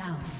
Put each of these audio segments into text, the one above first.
Down.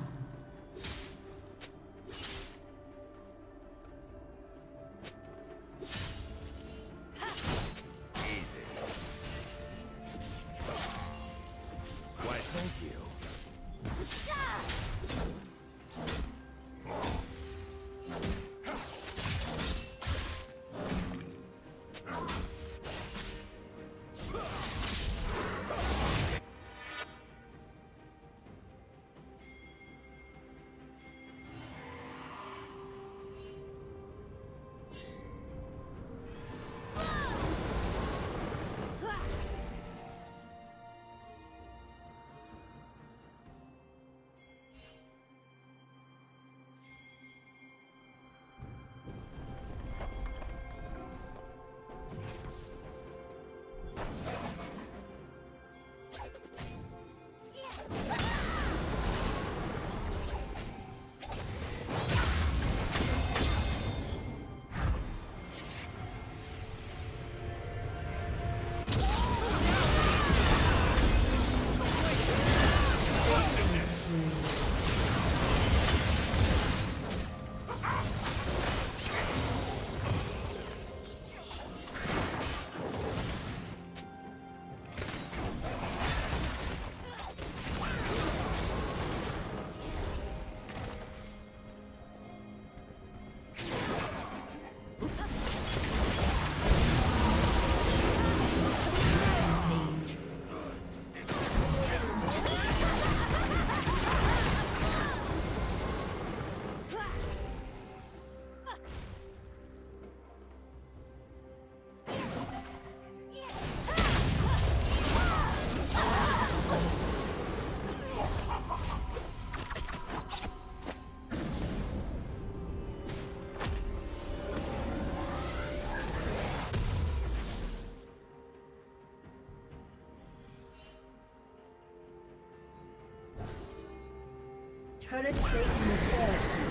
Turret plate will fall soon.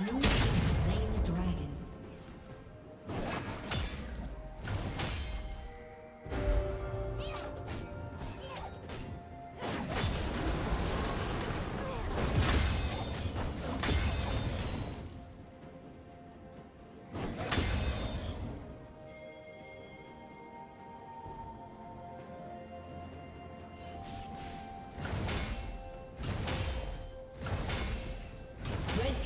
Blue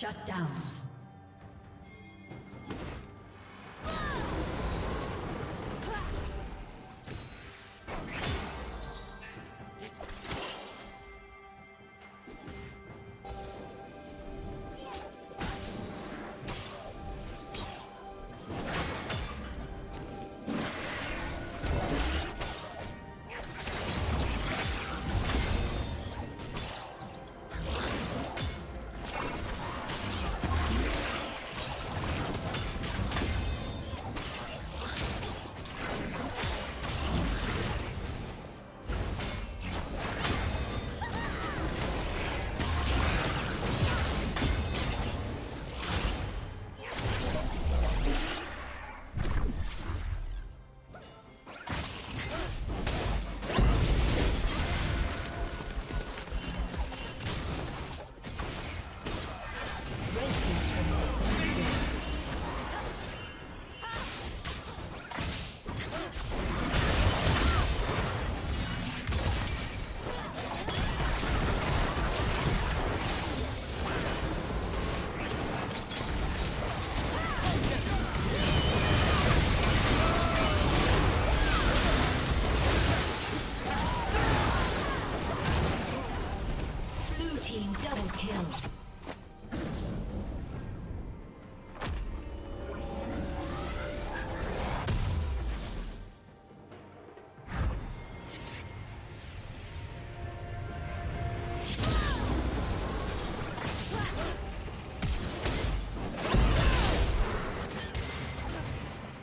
Shut down.